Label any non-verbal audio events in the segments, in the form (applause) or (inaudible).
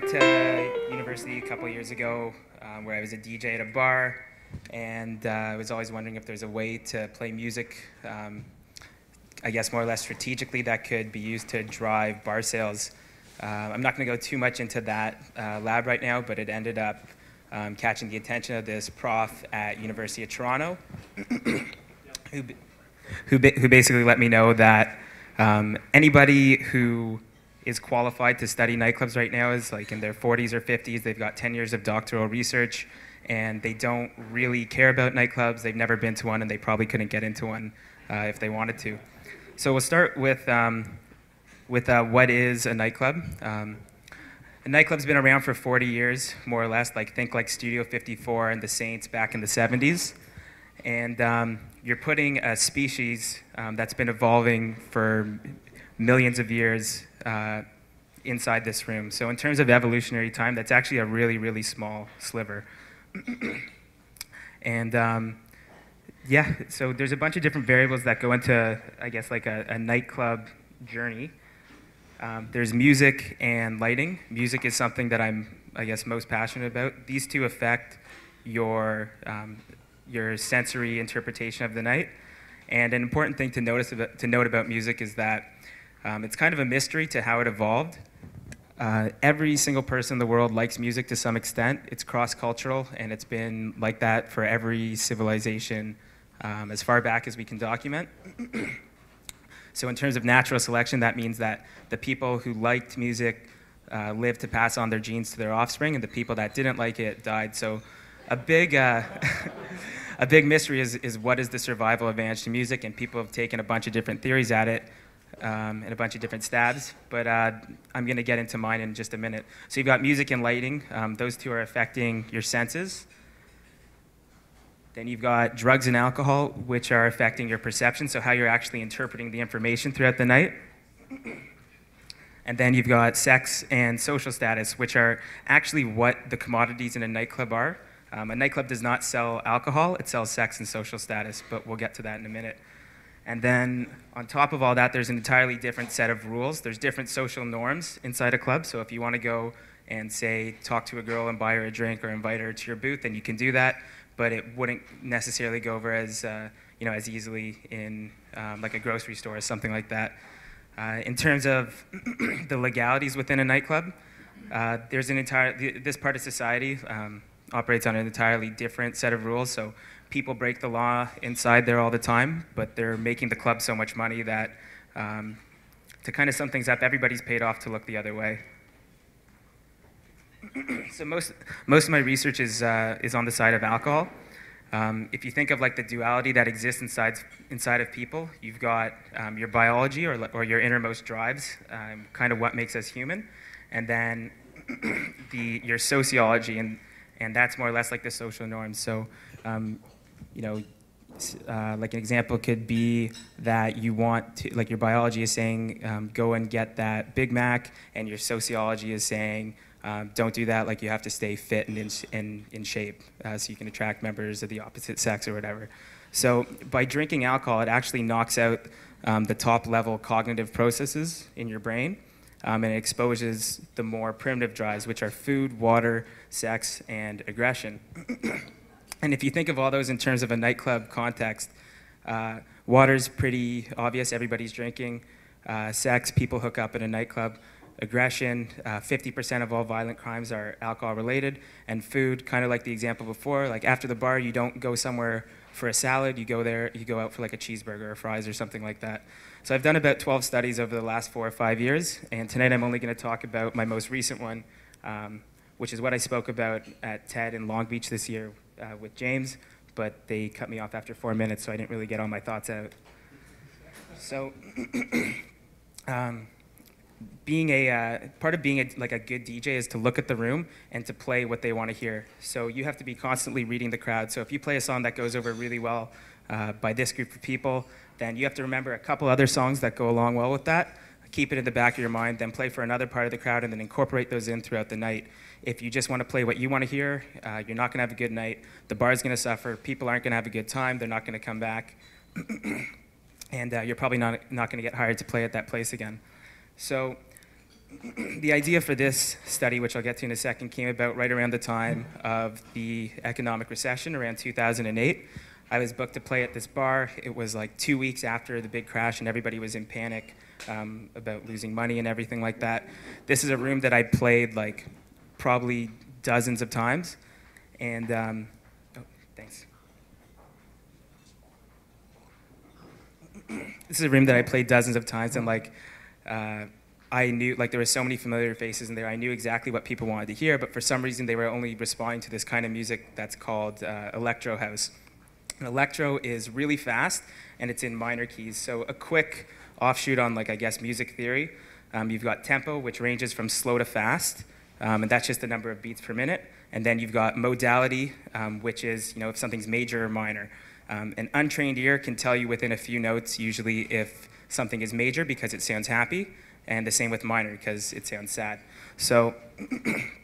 went to university a couple years ago um, where I was a DJ at a bar, and uh, I was always wondering if there's a way to play music, um, I guess more or less strategically, that could be used to drive bar sales. Uh, I'm not going to go too much into that uh, lab right now, but it ended up um, catching the attention of this prof at University of Toronto, who, who, who basically let me know that um, anybody who is qualified to study nightclubs right now is like in their 40s or 50s. They've got 10 years of doctoral research, and they don't really care about nightclubs. They've never been to one, and they probably couldn't get into one uh, if they wanted to. So we'll start with um, with uh, what is a nightclub. Um, a nightclub's been around for 40 years, more or less. Like think like Studio 54 and the Saints back in the 70s, and um, you're putting a species um, that's been evolving for millions of years uh, inside this room. So in terms of evolutionary time, that's actually a really, really small sliver. (clears throat) and um, yeah, so there's a bunch of different variables that go into, I guess, like a, a nightclub journey. Um, there's music and lighting. Music is something that I'm, I guess, most passionate about. These two affect your, um, your sensory interpretation of the night. And an important thing to, notice about, to note about music is that um, it's kind of a mystery to how it evolved. Uh, every single person in the world likes music to some extent. It's cross cultural, and it's been like that for every civilization um, as far back as we can document. (clears throat) so, in terms of natural selection, that means that the people who liked music uh, lived to pass on their genes to their offspring, and the people that didn't like it died. So, a big uh, (laughs) a big mystery is, is what is the survival advantage to music, and people have taken a bunch of different theories at it um, and a bunch of different stabs, but uh, I'm going to get into mine in just a minute. So you've got music and lighting. Um, those two are affecting your senses. Then you've got drugs and alcohol, which are affecting your perception, so how you're actually interpreting the information throughout the night. (coughs) And then you've got sex and social status, which are actually what the commodities in a nightclub are. Um, a nightclub does not sell alcohol, it sells sex and social status, but we'll get to that in a minute. And then on top of all that, there's an entirely different set of rules. There's different social norms inside a club. So if you want to go and say talk to a girl and buy her a drink or invite her to your booth, then you can do that. But it wouldn't necessarily go over as uh, you know as easily in um, like a grocery store or something like that. Uh, in terms of (clears throat) the legalities within a nightclub, uh, there's an entire this part of society um, operates on an entirely different set of rules. So people break the law inside there all the time, but they're making the club so much money that um, to kind of sum things up, everybody's paid off to look the other way. (clears throat) so most, most of my research is, uh, is on the side of alcohol. Um, if you think of like the duality that exists inside, inside of people, you've got um, your biology or, or your innermost drives, um, kind of what makes us human, and then (clears throat) the, your sociology, and, and that's more or less like the social norms. So um, you know, uh, like an example could be that you want to, like your biology is saying, um, go and get that Big Mac, and your sociology is saying, um, don't do that, like you have to stay fit and in, in, in shape uh, so you can attract members of the opposite sex or whatever. So by drinking alcohol, it actually knocks out um, the top level cognitive processes in your brain. Um, and it exposes the more primitive drives, which are food, water, sex, and aggression. (clears throat) And if you think of all those in terms of a nightclub context, uh, water's pretty obvious, everybody's drinking. Uh, sex, people hook up in a nightclub. Aggression, 50% uh, of all violent crimes are alcohol related. And food, kind of like the example before, like after the bar, you don't go somewhere for a salad, you go there, you go out for like a cheeseburger or fries or something like that. So I've done about 12 studies over the last four or five years, and tonight I'm only going to talk about my most recent one, um, which is what I spoke about at TED in Long Beach this year, uh, with James, but they cut me off after four minutes, so I didn't really get all my thoughts out. So, (clears throat) um, being a uh, part of being a, like a good DJ is to look at the room and to play what they want to hear. So you have to be constantly reading the crowd. So if you play a song that goes over really well uh, by this group of people, then you have to remember a couple other songs that go along well with that. Keep it in the back of your mind, then play for another part of the crowd, and then incorporate those in throughout the night. If you just want to play what you want to hear, uh, you're not going to have a good night. The bar's going to suffer. People aren't going to have a good time. They're not going to come back. (clears throat) and uh, you're probably not, not going to get hired to play at that place again. So (clears throat) the idea for this study, which I'll get to in a second, came about right around the time of the economic recession around 2008. I was booked to play at this bar. It was like two weeks after the big crash, and everybody was in panic um, about losing money and everything like that. This is a room that I played like probably dozens of times. And, um, oh, thanks. (clears throat) this is a room that I played dozens of times, and like, uh, I knew, like, there were so many familiar faces in there. I knew exactly what people wanted to hear, but for some reason, they were only responding to this kind of music that's called uh, electro house. And electro is really fast, and it's in minor keys. So a quick offshoot on, like, I guess, music theory. Um, you've got tempo, which ranges from slow to fast, um, and that's just the number of beats per minute. And then you've got modality, um, which is, you know, if something's major or minor. Um, an untrained ear can tell you within a few notes, usually, if something is major because it sounds happy, and the same with minor because it sounds sad. So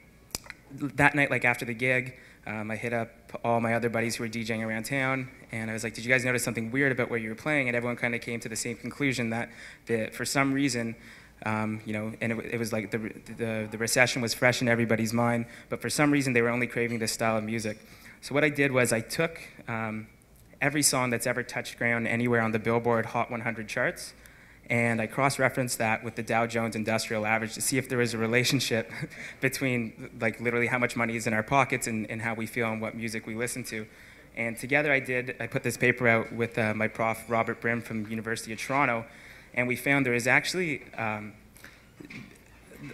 (clears throat) that night, like after the gig, um, I hit up all my other buddies who were DJing around town, and I was like, "Did you guys notice something weird about where you were playing?" And everyone kind of came to the same conclusion that, that for some reason, um, you know, and it, it, was like the, the, the recession was fresh in everybody's mind, but for some reason they were only craving this style of music. So what I did was I took um, every song that's ever touched ground anywhere on the Billboard Hot 100 charts, and I cross-referenced that with the Dow Jones Industrial Average to see if there is a relationship (laughs) between like literally how much money is in our pockets and, and how we feel and what music we listen to. And together I did, I put this paper out with uh, my prof, Robert Brym from University of Toronto, and we found there is actually, um,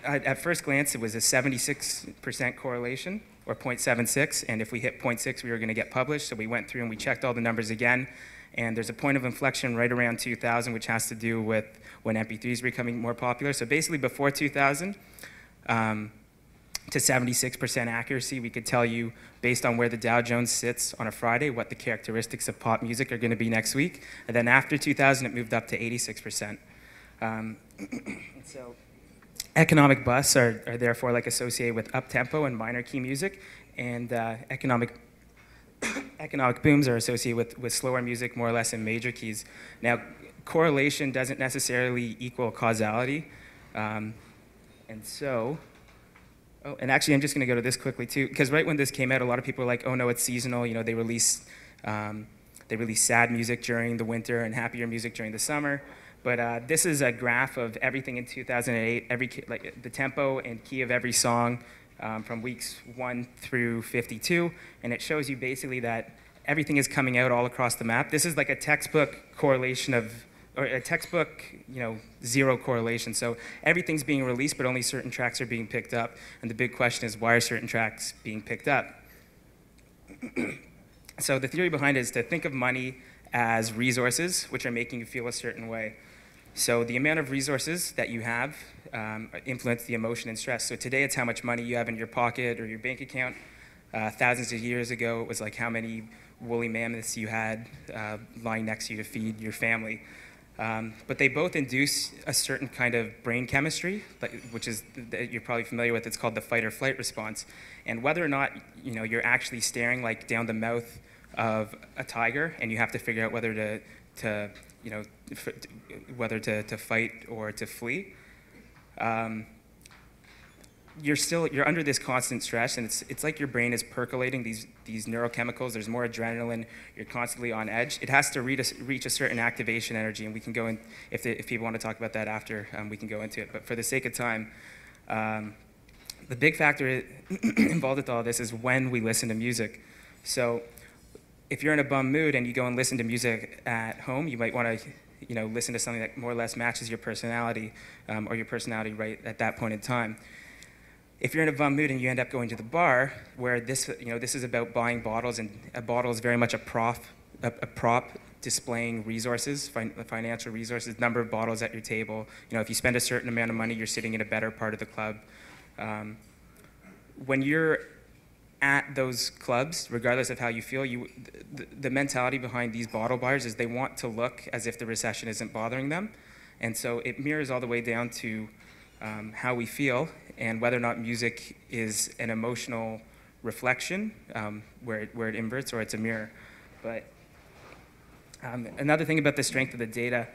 at first glance, it was a 76% correlation, or 0.76, and if we hit 0.6, we were gonna get published, so we went through and we checked all the numbers again, and there's a point of inflection right around 2000, which has to do with when MP3s were becoming more popular. So basically, before 2000, um, to 76% accuracy, we could tell you, based on where the Dow Jones sits on a Friday, what the characteristics of pop music are going to be next week. And then after 2000, it moved up to 86%. Um, (clears throat) so economic busts are, are therefore like associated with up-tempo and minor key music, and uh, economic (coughs) economic booms are associated with, with slower music, more or less in major keys. Now, correlation doesn't necessarily equal causality. Um, and so, oh, and actually, I'm just going to go to this quickly too, because right when this came out, a lot of people were like, oh no, it's seasonal. You know, they release, um, they release sad music during the winter and happier music during the summer. But uh, this is a graph of everything in 2008, every like the tempo and key of every song, um, from weeks 1 through 52, and it shows you basically that everything is coming out all across the map. This is like a textbook correlation of, or a textbook, you know, zero correlation. So everything's being released, but only certain tracks are being picked up. And the big question is, why are certain tracks being picked up? (clears throat) so the theory behind it is to think of money as resources, which are making you feel a certain way. So the amount of resources that you have um, influence the emotion and stress. So today it's how much money you have in your pocket or your bank account. Uh, thousands of years ago, it was like how many woolly mammoths you had uh, lying next to you to feed your family. Um, but they both induce a certain kind of brain chemistry, which is that you're probably familiar with. It's called the fight or flight response. And whether or not you know you're actually staring like down the mouth of a tiger, and you have to figure out whether to, to you know, whether to, to fight or to flee. Um, you're still you're under this constant stress and it's it's like your brain is percolating these these neurochemicals. There's more adrenaline. You're constantly on edge. It has to reach a, reach a certain activation energy and we can go in if, if people want to talk about that after um, we can go into it. But for the sake of time um, the big factor (clears throat) involved with all this is when we listen to music. So if you're in a bum mood and you go and listen to music at home, you might want to, you know, listen to something that more or less matches your personality um, or your personality right at that point in time. If you're in a bum mood and you end up going to the bar, where this, you know, this is about buying bottles, and a bottle is very much a prop, a, a prop displaying resources, fin- financial resources, number of bottles at your table. You know, if you spend a certain amount of money, you're sitting in a better part of the club. Um, when you're at those clubs, regardless of how you feel, you, the, the, mentality behind these bottle buyers is they want to look as if the recession isn't bothering them. And so it mirrors all the way down to um, how we feel and whether or not music is an emotional reflection um, where, it, where it inverts or it's a mirror. But um, another thing about the strength of the data,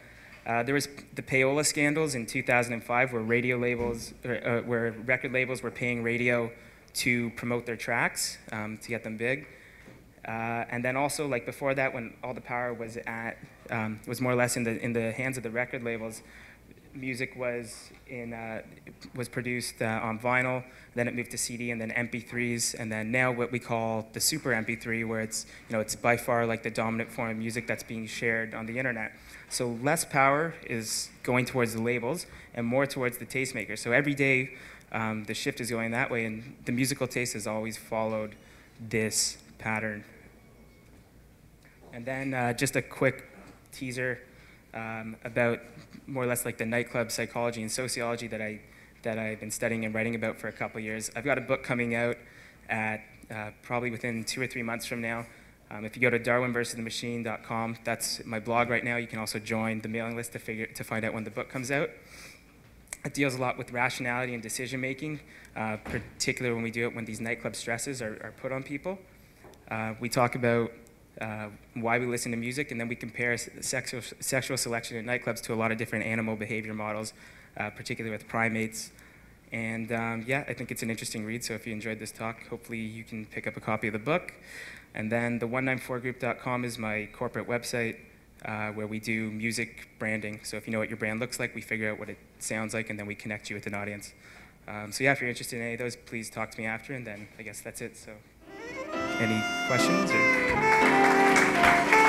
Uh, there was the payola scandals in 2005, where radio labels, uh, where record labels were paying radio to promote their tracks um, to get them big. Uh, and then also, like before that, when all the power was at um, was more or less in the in the hands of the record labels, music was in uh, was produced uh, on vinyl. Then it moved to CD, and then MP3s, and then now what we call the super MP3, where it's you know it's by far like the dominant form of music that's being shared on the internet. So less power is going towards the labels, and more towards the tastemakers. So every day, um, the shift is going that way, and the musical taste has always followed this pattern. And then uh, just a quick teaser um, about more or less like the nightclub psychology and sociology that I that I've been studying and writing about for a couple years. I've got a book coming out at uh, probably within two or three months from now. Um, if you go to darwinversusthemachine.com, that's my blog right now. You can also join the mailing list to figure to find out when the book comes out. It deals a lot with rationality and decision making, uh, particularly when we do it when these nightclub stresses are, are put on people. Uh, we talk about uh, why we listen to music, and then we compare sexual, sexual selection in nightclubs to a lot of different animal behavior models, uh, particularly with primates. And um, yeah, I think it's an interesting read, so if you enjoyed this talk, hopefully you can pick up a copy of the book. And then the 194group.com is my corporate website uh, where we do music branding. So if you know what your brand looks like, we figure out what it sounds like, and then we connect you with an audience. Um, so yeah, if you're interested in any of those, please talk to me after, and then I guess that's it. So any questions? Or?